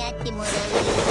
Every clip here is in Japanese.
にあってもらうよ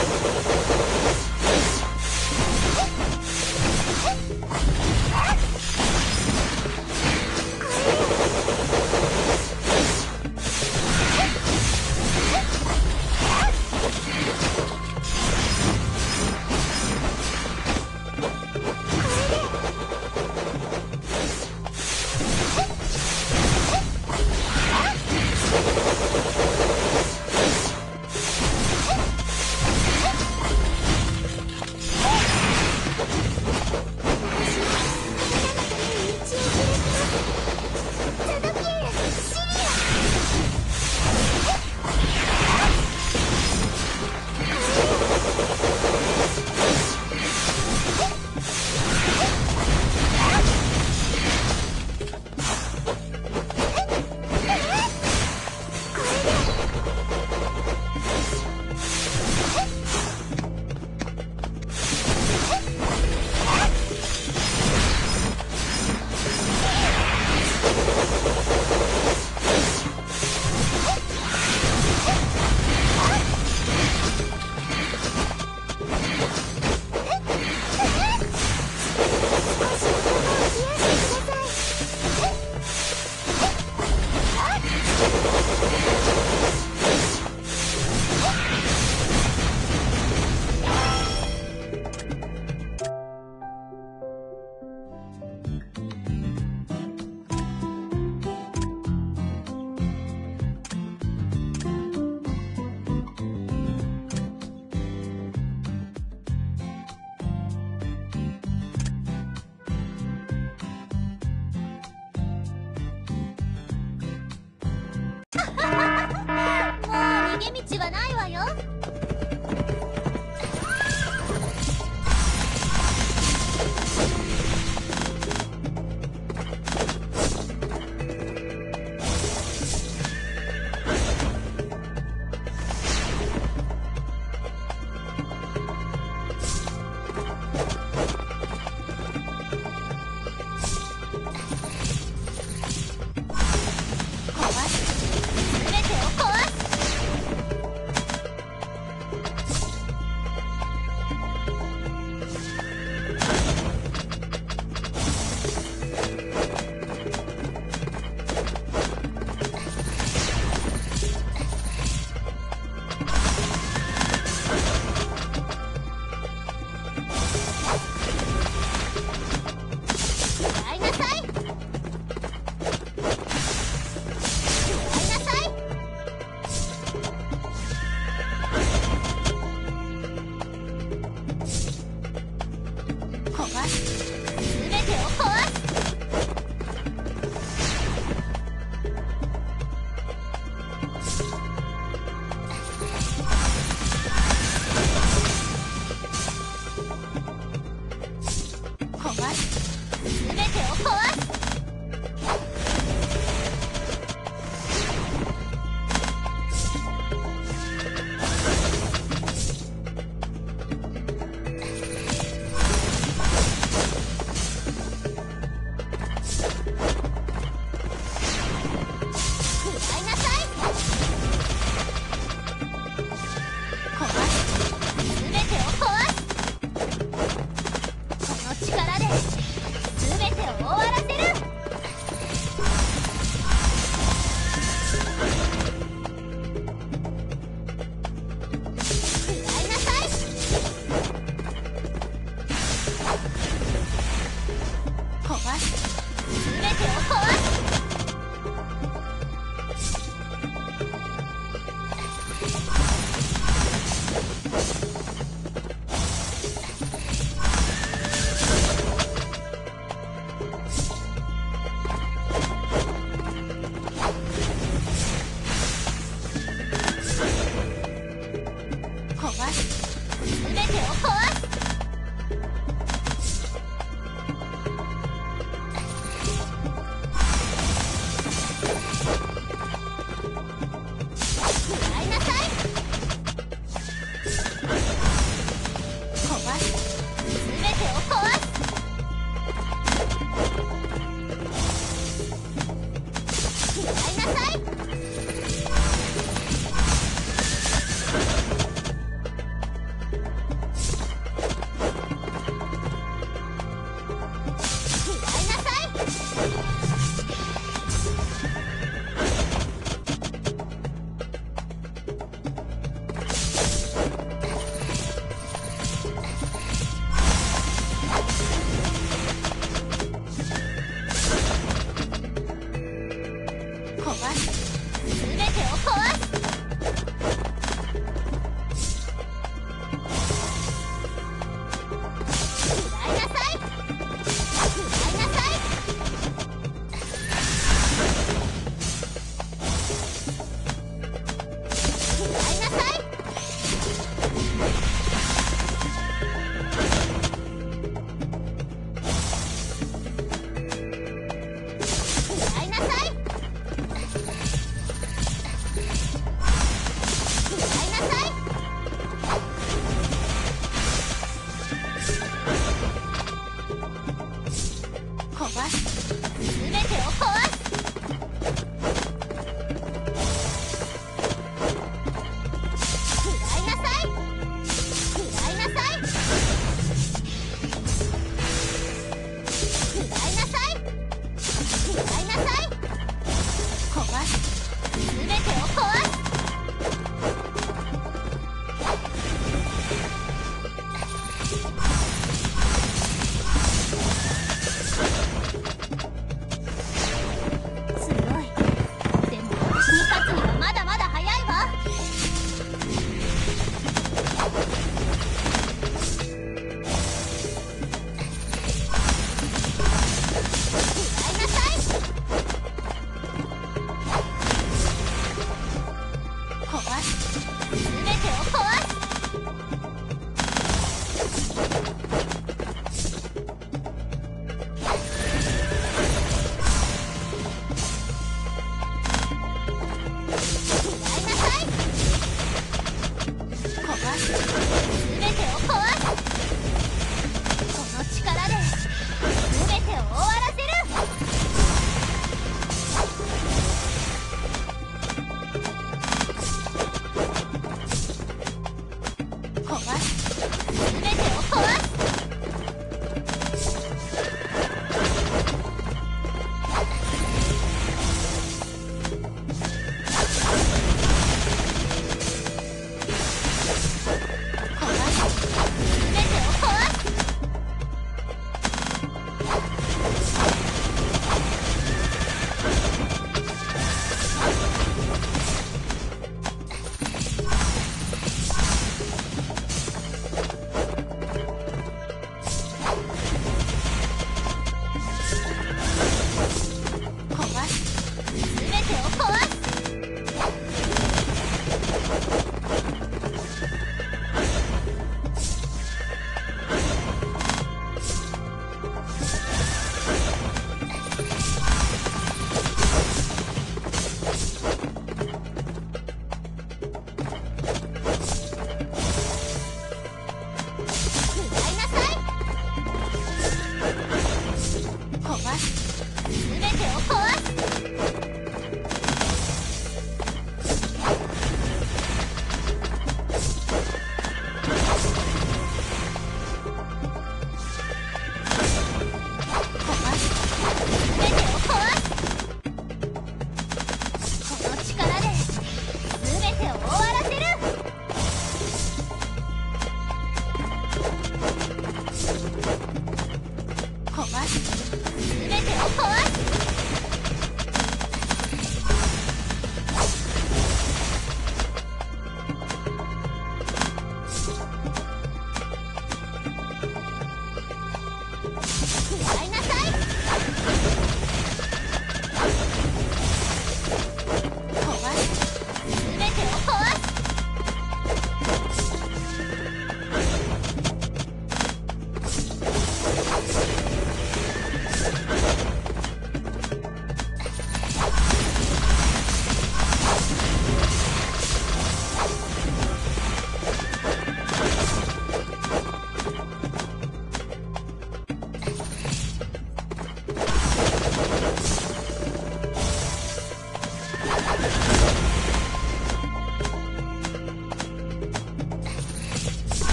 What?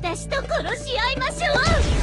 私と殺し合いましょう。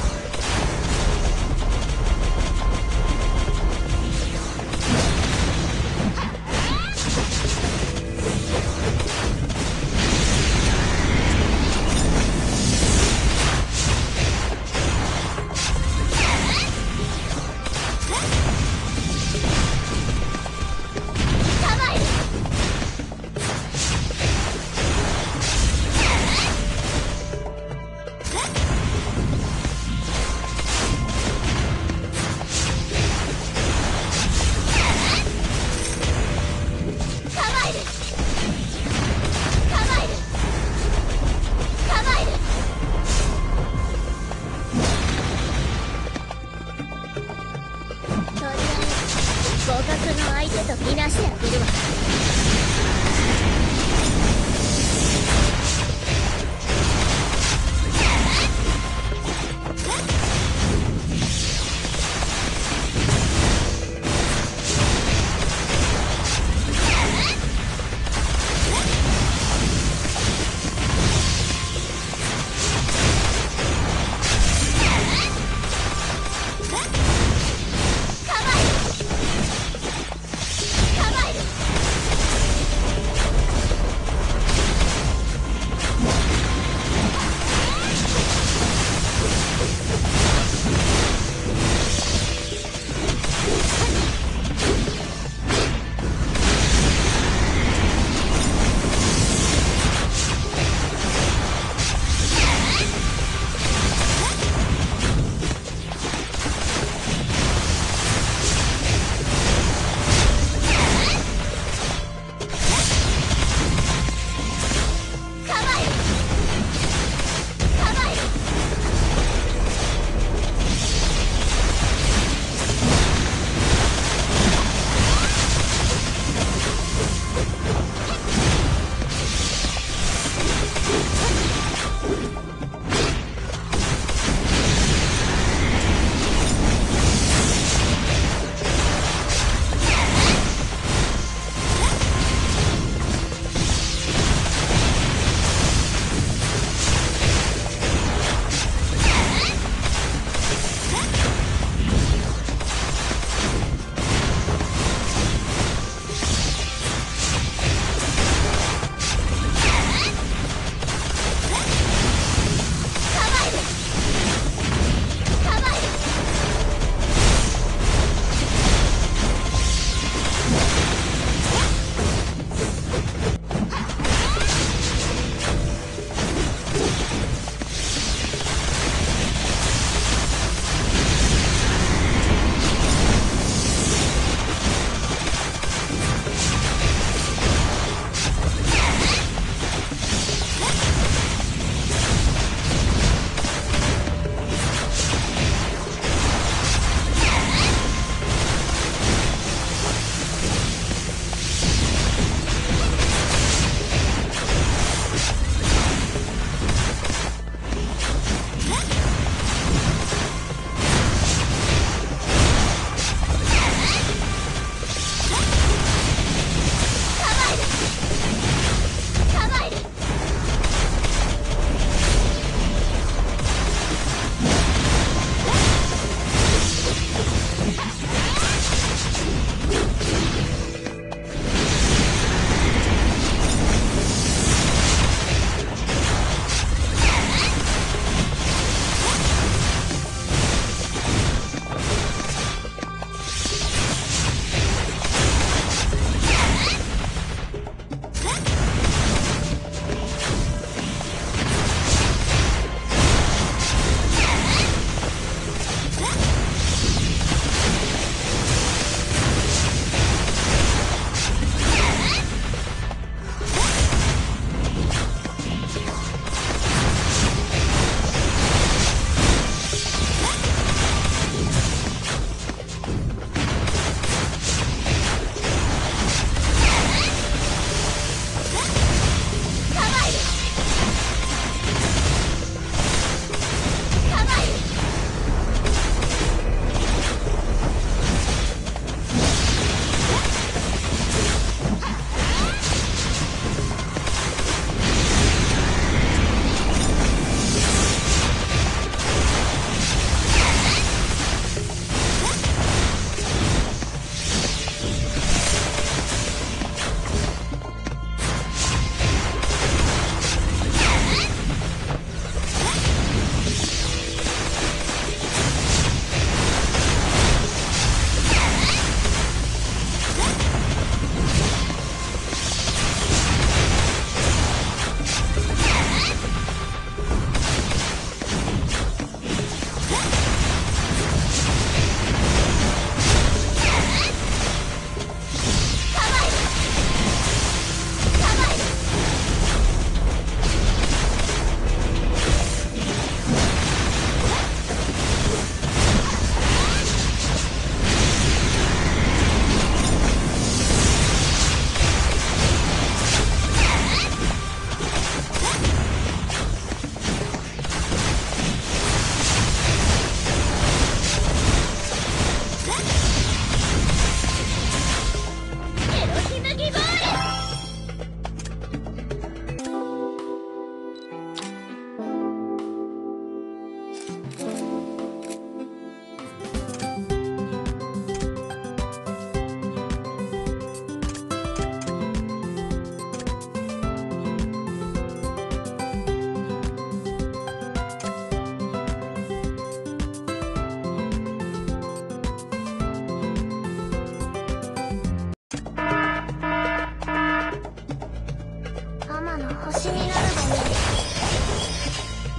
星になるのに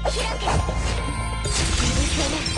開け許